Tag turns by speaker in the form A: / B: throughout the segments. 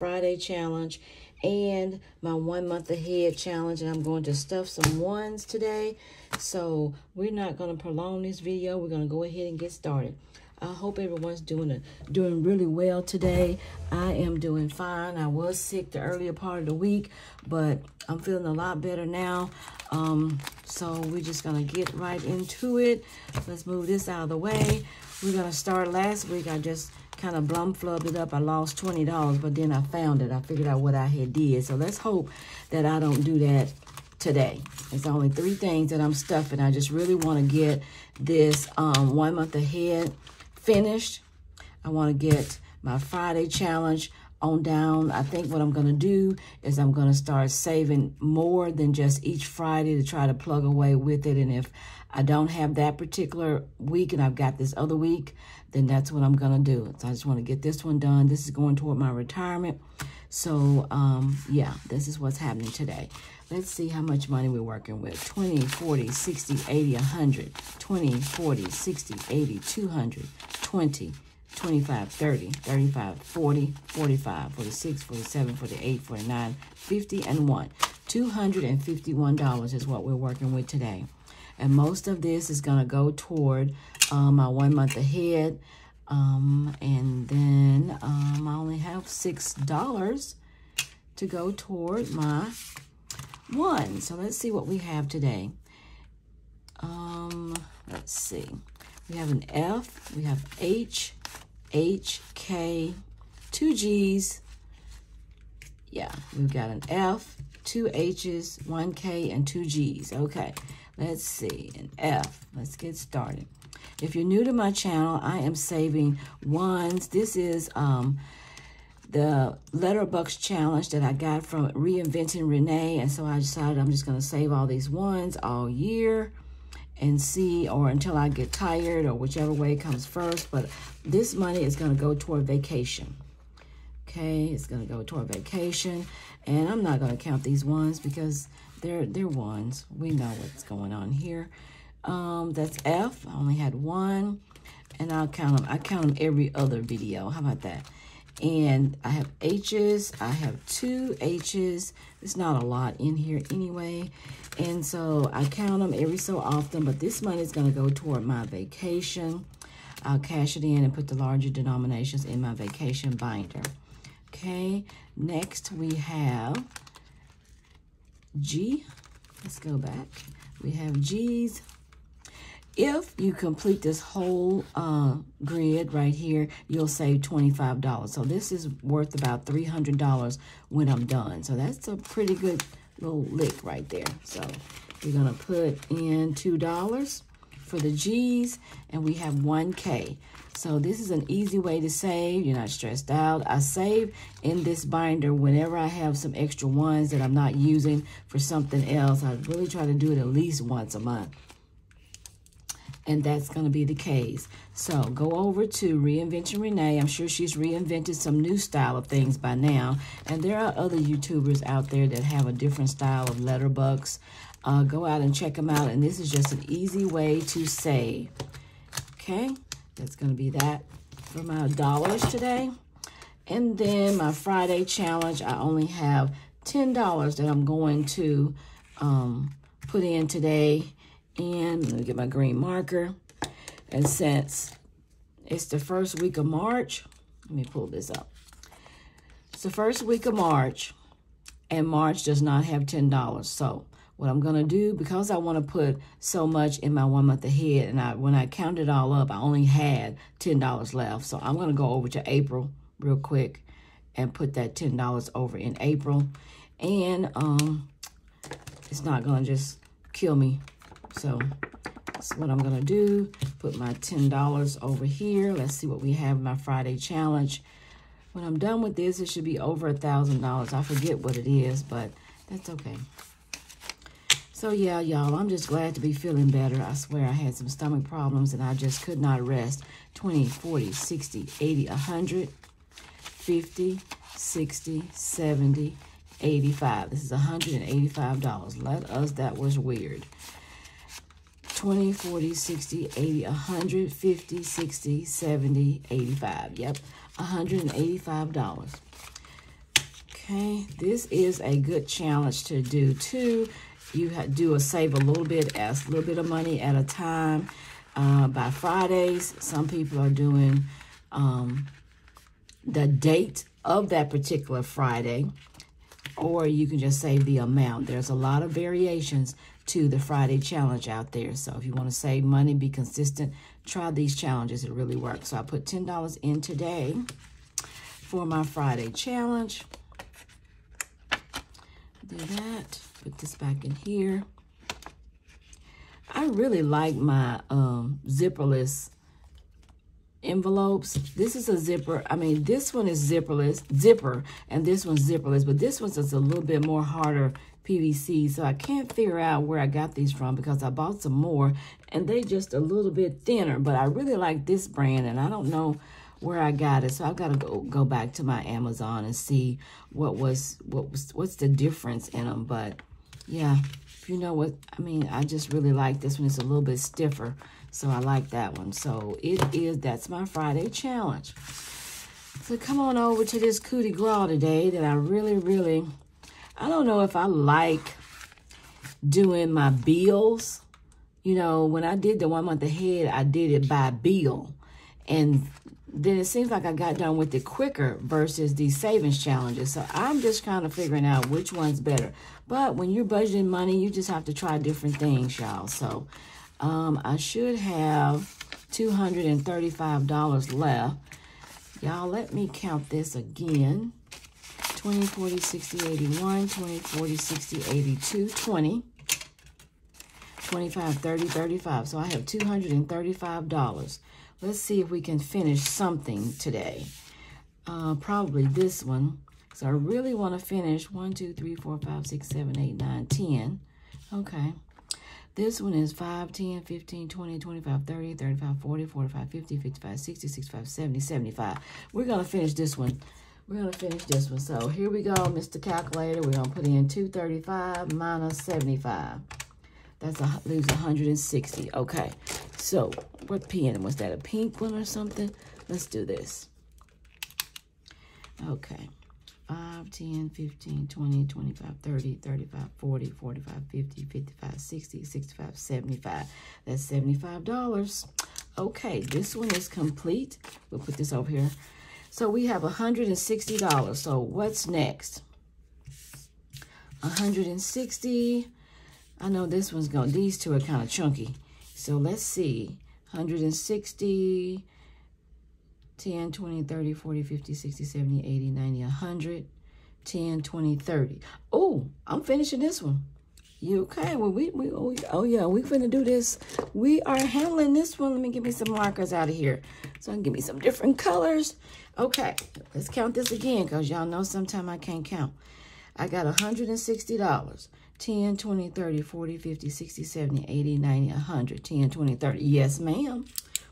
A: Friday challenge and my one month ahead challenge and I'm going to stuff some ones today. So we're not going to prolong this video. We're going to go ahead and get started. I hope everyone's doing a, doing really well today. I am doing fine. I was sick the earlier part of the week but I'm feeling a lot better now. Um, so we're just gonna get right into it. Let's move this out of the way. We're gonna start last week. I just kind of blum flubbed it up. I lost $20, but then I found it. I figured out what I had did. So let's hope that I don't do that today. It's only three things that I'm stuffing. I just really want to get this um, one month ahead finished. I want to get my Friday challenge on down. I think what I'm going to do is I'm going to start saving more than just each Friday to try to plug away with it. And if I don't have that particular week and I've got this other week, then that's what I'm going to do. So I just want to get this one done. This is going toward my retirement. So, um, yeah, this is what's happening today. Let's see how much money we're working with. 20, 40, 60, 80, 100. 20, 40, 60, 80, 200. 20, 25, 30, 35, 40, 45, 46, 47, 48, 49, 50, and 1. $251 is what we're working with today. And most of this is going to go toward um, my one month ahead. Um, and then um, I only have $6 to go toward my one. So let's see what we have today. Um, let's see. We have an F, we have H, H, K, two G's. Yeah, we've got an F, two H's, one K, and two G's. Okay, let's see. An F. Let's get started. If you're new to my channel, I am saving ones. This is um, the Letterbucks challenge that I got from Reinventing Renee. And so I decided I'm just going to save all these ones all year and see or until I get tired or whichever way comes first. But this money is going to go toward vacation. Okay, it's going to go toward vacation. And I'm not going to count these ones because they're, they're ones. We know what's going on here. Um, that's F. I only had one. And I'll count them. I count them every other video. How about that? And I have H's. I have two H's. It's not a lot in here anyway. And so I count them every so often. But this money is going to go toward my vacation. I'll cash it in and put the larger denominations in my vacation binder. Okay. Next we have G. Let's go back. We have G's. If you complete this whole uh, grid right here, you'll save $25. So this is worth about $300 when I'm done. So that's a pretty good little lick right there. So we're going to put in $2 for the G's, and we have 1K. So this is an easy way to save. You're not stressed out. I save in this binder whenever I have some extra ones that I'm not using for something else. I really try to do it at least once a month and that's going to be the case. So go over to Reinvention Renee. I'm sure she's reinvented some new style of things by now. And there are other YouTubers out there that have a different style of letterbucks. Uh, go out and check them out. And this is just an easy way to save. Okay, that's going to be that for my dollars today. And then my Friday challenge, I only have $10 that I'm going to um, put in today and let me get my green marker. And since it's the first week of March, let me pull this up. It's the first week of March, and March does not have $10. So what I'm going to do, because I want to put so much in my one month ahead, and I when I count it all up, I only had $10 left. So I'm going to go over to April real quick and put that $10 over in April. And um, it's not going to just kill me so that's what I'm going to do. Put my $10 over here. Let's see what we have in my Friday challenge. When I'm done with this, it should be over a $1,000. I forget what it is, but that's okay. So yeah, y'all, I'm just glad to be feeling better. I swear I had some stomach problems and I just could not rest. 20, 40, 60, 80, 100, 50, 60, 70, 85. This is $185. Let us, that was weird. 20, 40, 60, 80, 100, 50, 60, 70, 85. Yep, $185. Okay, this is a good challenge to do too. You do a save a little bit, as a little bit of money at a time. Uh, by Fridays, some people are doing um, the date of that particular Friday, or you can just save the amount. There's a lot of variations to the Friday challenge out there. So if you want to save money, be consistent, try these challenges. It really works. So I put $10 in today for my Friday challenge. Do that. Put this back in here. I really like my um, zipperless envelopes. This is a zipper. I mean, this one is zipperless, zipper, and this one's zipperless, but this one's just a little bit more harder PVC. So I can't figure out where I got these from because I bought some more and they just a little bit thinner, but I really like this brand and I don't know where I got it. So I've got to go, go back to my Amazon and see what was, what was, what's the difference in them. But yeah, you know what, I mean, I just really like this one. It's a little bit stiffer. So I like that one. So it is, that's my Friday challenge. So come on over to this coup de grace today that I really, really, I don't know if I like doing my bills. You know, when I did the one month ahead, I did it by bill. And then it seems like I got done with it quicker versus these savings challenges. So I'm just kind of figuring out which one's better. But when you're budgeting money, you just have to try different things, y'all. So um, I should have $235 left. Y'all, let me count this again. 20, 40, 60, 81, 20, 40, 60, 82, 20, 25, 30, 35. So I have $235. Let's see if we can finish something today. Uh, probably this one. So I really want to finish 1, 2, 3, 4, 5, 6, 7, 8, 9, 10. Okay. This one is 5, 10, 15, 20, 25, 30, 35, 40, 45, 50, 55, 60, 65, 70, 75. We're going to finish this one. We're going to finish this one. So here we go, Mr. Calculator. We're going to put in 235 minus 75. That's a, leaves 160. Okay. So what pen? Was that a pink one or something? Let's do this. Okay. 5, 10, 15, 20, 25, 30, 35, 40, 45, 50, 55, 60, 65, 75. That's $75. Okay, this one is complete. We'll put this over here. So we have $160. So what's next? 160. I know this one's going, these two are kind of chunky. So let's see. 160, 10, 20, 30, 40, 50, 60, 70, 80, 90, 100, 10, 20, 30. Oh, I'm finishing this one. You okay? Well, we, we, oh, oh yeah, we finna do this. We are handling this one. Let me get me some markers out of here. So I can give me some different colors. Okay, let's count this again because y'all know sometimes I can't count. I got $160. 10, 20, 30, 40, 50, 60, 70, 80, 90, 100. 10, 20, 30. Yes, ma'am.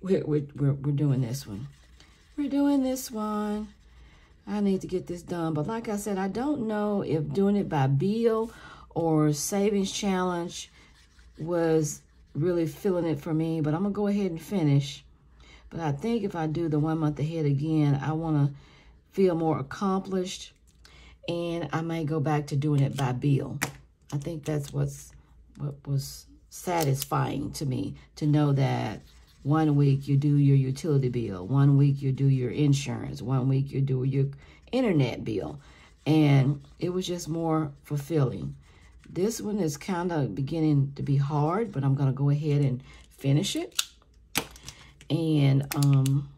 A: We're, we're, we're, we're doing this one. We're doing this one. I need to get this done. But like I said, I don't know if doing it by bill or savings challenge was really filling it for me. But I'm going to go ahead and finish. But I think if I do the one month ahead again, I want to feel more accomplished. And I may go back to doing it by bill. I think that's what's what was satisfying to me to know that one week you do your utility bill. One week you do your insurance. One week you do your internet bill. And it was just more fulfilling. This one is kind of beginning to be hard, but I'm going to go ahead and finish it. And, um,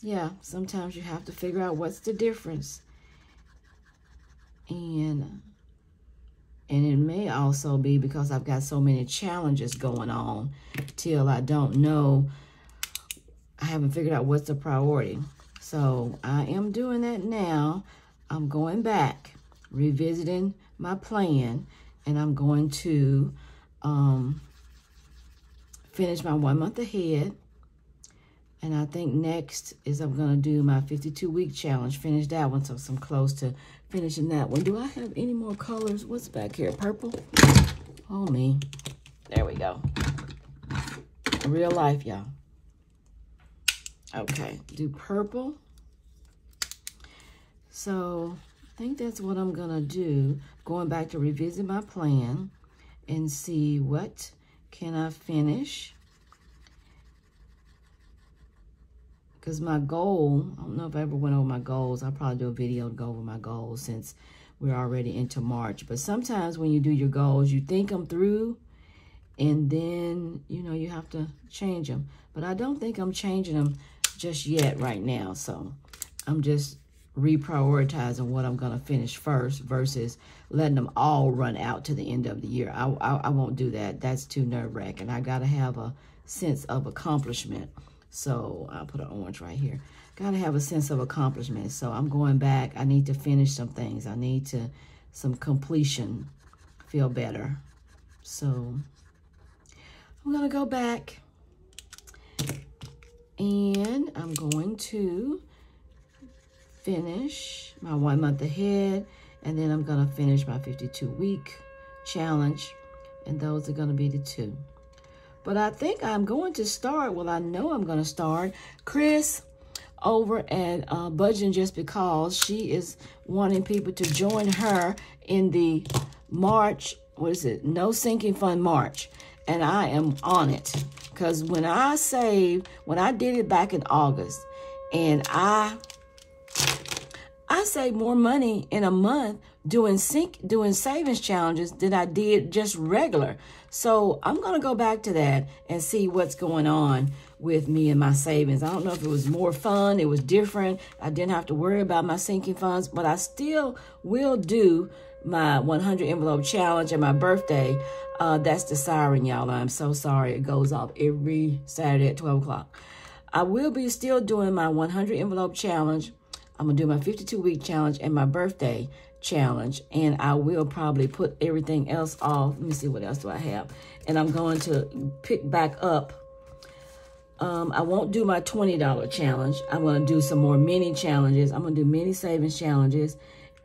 A: yeah, sometimes you have to figure out what's the difference. And, and it may also be because I've got so many challenges going on till I don't know I haven't figured out what's the priority. So I am doing that now. I'm going back, revisiting my plan, and I'm going to um, finish my one month ahead. And I think next is I'm going to do my 52 week challenge, finish that one. So I'm close to finishing that one. Do I have any more colors? What's back here? Purple? Oh, me. There we go. Real life, y'all. Okay, do purple. So think that's what I'm going to do. Going back to revisit my plan and see what can I finish. Because my goal, I don't know if I ever went over my goals. I'll probably do a video to go over my goals since we're already into March. But sometimes when you do your goals, you think them through and then, you know, you have to change them. But I don't think I'm changing them just yet right now. So I'm just reprioritizing what I'm going to finish first versus letting them all run out to the end of the year. I, I, I won't do that. That's too nerve-wracking. I got to have a sense of accomplishment. So I'll put an orange right here. Got to have a sense of accomplishment. So I'm going back. I need to finish some things. I need to, some completion, feel better. So I'm going to go back and I'm going to finish my one month ahead and then I'm going to finish my 52 week challenge and those are going to be the two. But I think I'm going to start, well, I know I'm going to start. Chris over at uh, Budgeting Just Because, she is wanting people to join her in the March, what is it, No Sinking Fund March. And I am on it. Because when I saved, when I did it back in August, and I I saved more money in a month doing sync doing savings challenges than I did just regular. So I'm gonna go back to that and see what's going on with me and my savings. I don't know if it was more fun, it was different. I didn't have to worry about my sinking funds, but I still will do my 100 envelope challenge and my birthday. Uh, that's the siren, y'all. I'm so sorry. It goes off every Saturday at 12 o'clock. I will be still doing my 100 envelope challenge I'm going to do my 52 week challenge and my birthday challenge. And I will probably put everything else off. Let me see what else do I have. And I'm going to pick back up. Um, I won't do my $20 challenge. I'm going to do some more mini challenges. I'm going to do mini savings challenges.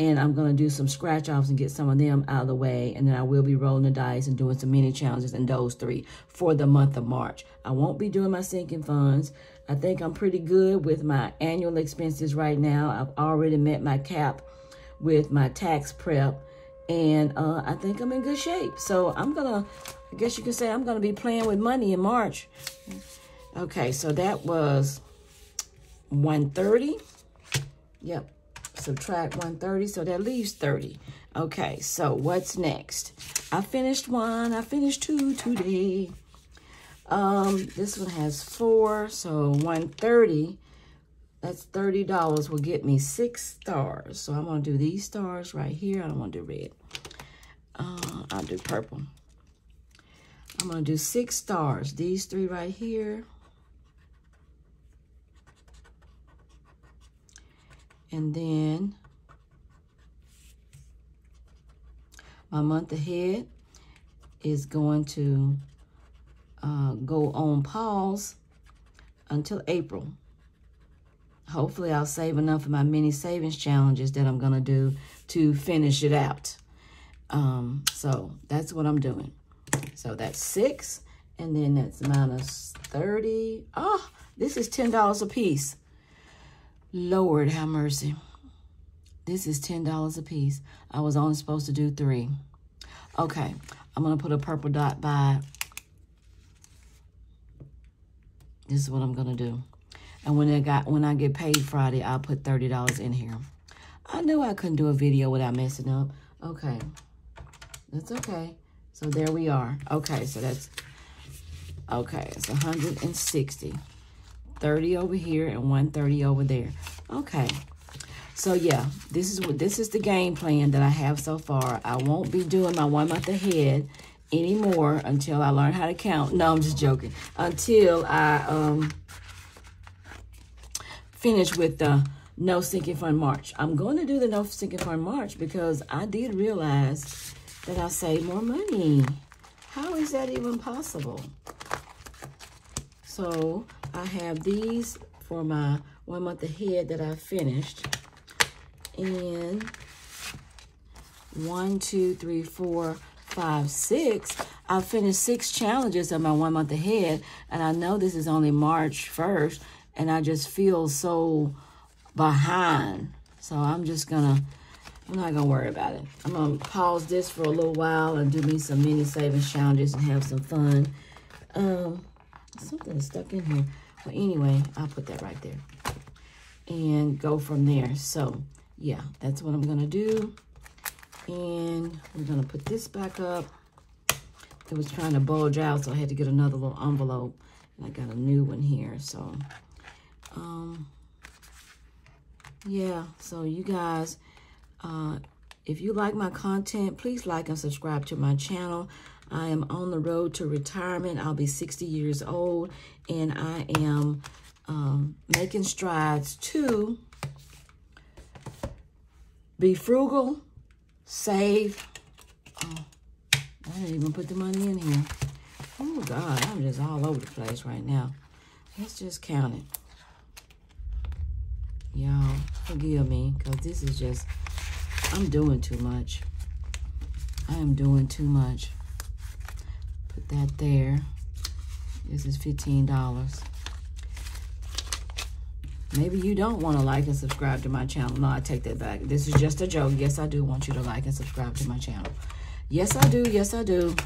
A: And I'm going to do some scratch offs and get some of them out of the way. And then I will be rolling the dice and doing some mini challenges in those three for the month of March. I won't be doing my sinking funds. I think I'm pretty good with my annual expenses right now. I've already met my cap with my tax prep. And uh, I think I'm in good shape. So I'm going to, I guess you could say I'm going to be playing with money in March. Okay, so that was 130. Yep, subtract 130, so that leaves 30. Okay, so what's next? I finished one, I finished two today. Um, this one has four, so 130. That's $30 will get me six stars. So I'm to do these stars right here. I don't want to do red. Uh, I'll do purple. I'm to do six stars. These three right here. And then my month ahead is going to uh, go on pause until April. Hopefully I'll save enough of my mini savings challenges that I'm going to do to finish it out. Um, so that's what I'm doing. So that's six, and then that's minus 30. Oh, this is $10 a piece. Lord have mercy. This is $10 a piece. I was only supposed to do three. Okay, I'm going to put a purple dot by This is what I'm going to do. And when I got when I get paid Friday, I'll put $30 in here. I knew I couldn't do a video without messing up. Okay. That's okay. So there we are. Okay, so that's okay, it's 160. 30 over here and 130 over there. Okay. So yeah, this is what this is the game plan that I have so far. I won't be doing my one month ahead anymore until I learn how to count. No, I'm just joking. Until I um, finish with the No Sinking Fund March. I'm going to do the No Sinking Fund March because I did realize that I save more money. How is that even possible? So I have these for my one month ahead that I finished. And one, two, three, four, five, six, I finished six challenges of my one month ahead. And I know this is only March 1st, and I just feel so behind. So I'm just gonna, I'm not gonna worry about it. I'm gonna pause this for a little while and do me some mini savings challenges and have some fun. Um, something is stuck in here. Well, anyway, I'll put that right there and go from there. So, yeah, that's what I'm gonna do. And we're gonna put this back up. It was trying to bulge out, so I had to get another little envelope. And I got a new one here, so, um, yeah, so you guys, uh, if you like my content, please like and subscribe to my channel. I am on the road to retirement. I'll be 60 years old, and I am um, making strides to be frugal, save. Oh, I didn't even put the money in here. Oh, God, I'm just all over the place right now. Let's just count it. Y'all, forgive me, because this is just, I'm doing too much. I am doing too much. Put that there. This is $15. Maybe you don't want to like and subscribe to my channel. No, I take that back. This is just a joke. Yes, I do want you to like and subscribe to my channel. Yes, I do. Yes, I do.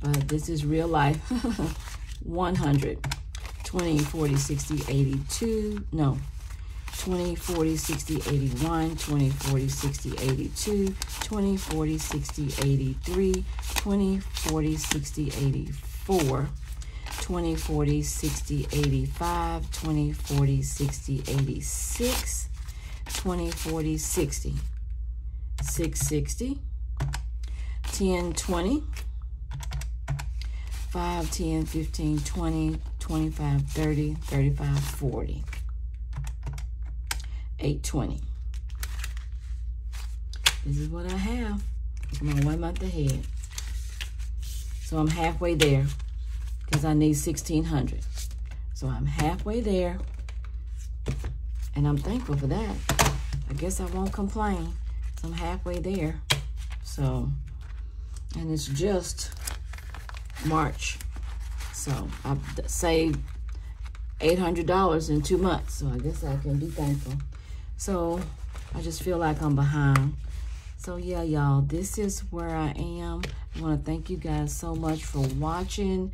A: But this is real life. 100. 20, 40, 60, 82. No. 20, 40, 60, 81, 20, 40, 60, 82, 20, 40, 60, 83, 20, 40, 60, 84, 20, 40, 60, 85, 20, 40, 60, 86, 20, 40, 60, 660, 10, 20, 5, 10, 15, 20, 25, 30, 35, 40. 820. This is what I have. I'm on one month ahead. So I'm halfway there because I need 1600 So I'm halfway there. And I'm thankful for that. I guess I won't complain. I'm halfway there. So, and it's just March. So I've saved $800 in two months. So I guess I can be thankful. So I just feel like I'm behind. So yeah, y'all, this is where I am. I want to thank you guys so much for watching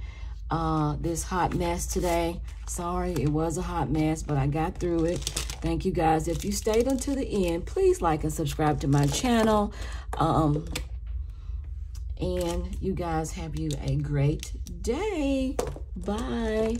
A: uh, this hot mess today. Sorry, it was a hot mess, but I got through it. Thank you guys. If you stayed until the end, please like and subscribe to my channel. Um, and you guys have you a great day. Bye.